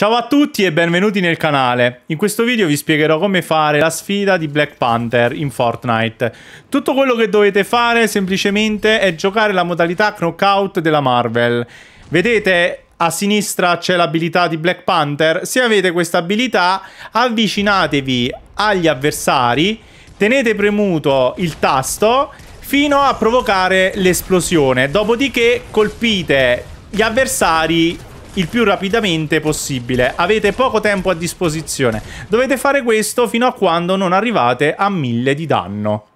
Ciao a tutti e benvenuti nel canale. In questo video vi spiegherò come fare la sfida di Black Panther in Fortnite. Tutto quello che dovete fare semplicemente è giocare la modalità knockout della Marvel. Vedete a sinistra c'è l'abilità di Black Panther. Se avete questa abilità avvicinatevi agli avversari, tenete premuto il tasto fino a provocare l'esplosione. Dopodiché colpite gli avversari il più rapidamente possibile. Avete poco tempo a disposizione. Dovete fare questo fino a quando non arrivate a 1000 di danno.